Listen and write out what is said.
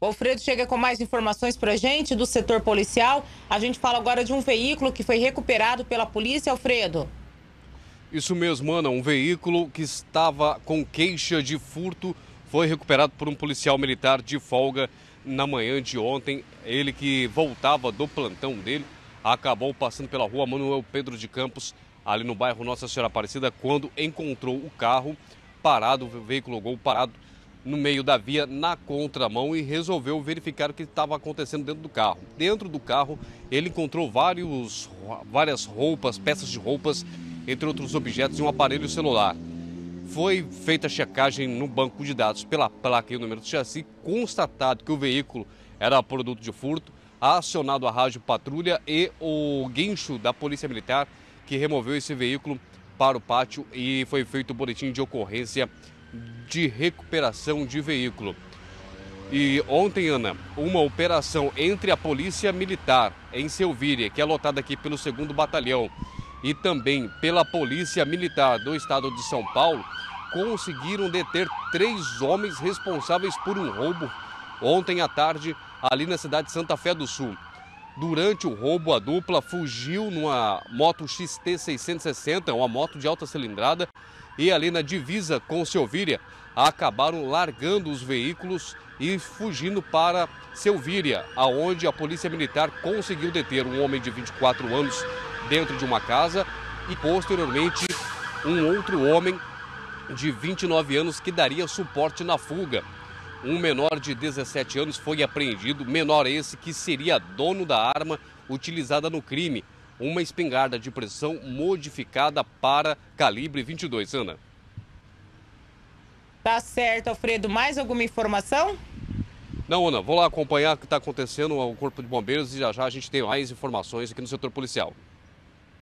O Alfredo chega com mais informações para a gente do setor policial. A gente fala agora de um veículo que foi recuperado pela polícia, Alfredo. Isso mesmo, Ana. Um veículo que estava com queixa de furto foi recuperado por um policial militar de folga na manhã de ontem. Ele que voltava do plantão dele acabou passando pela rua Manuel Pedro de Campos, ali no bairro Nossa Senhora Aparecida, quando encontrou o carro parado, o veículo Gol parado no meio da via na contramão e resolveu verificar o que estava acontecendo dentro do carro. Dentro do carro, ele encontrou vários, várias roupas, peças de roupas, entre outros objetos e um aparelho celular. Foi feita a checagem no banco de dados pela placa e o número do chassi, constatado que o veículo era produto de furto, acionado a rádio patrulha e o guincho da Polícia Militar que removeu esse veículo para o pátio e foi feito o boletim de ocorrência de recuperação de veículo. E ontem, Ana, uma operação entre a Polícia Militar em Selvíria, que é lotada aqui pelo 2 Batalhão, e também pela Polícia Militar do Estado de São Paulo, conseguiram deter três homens responsáveis por um roubo ontem à tarde ali na cidade de Santa Fé do Sul. Durante o roubo, a dupla fugiu numa moto XT660, uma moto de alta cilindrada, e ali na divisa com Selvíria acabaram largando os veículos e fugindo para Selvíria, aonde a Polícia Militar conseguiu deter um homem de 24 anos dentro de uma casa e posteriormente um outro homem de 29 anos que daria suporte na fuga. Um menor de 17 anos foi apreendido, menor esse que seria dono da arma utilizada no crime, uma espingarda de pressão modificada para calibre 22, Ana. Tá certo, Alfredo. Mais alguma informação? Não, Ana, vou lá acompanhar o que está acontecendo ao Corpo de Bombeiros e já já a gente tem mais informações aqui no setor policial.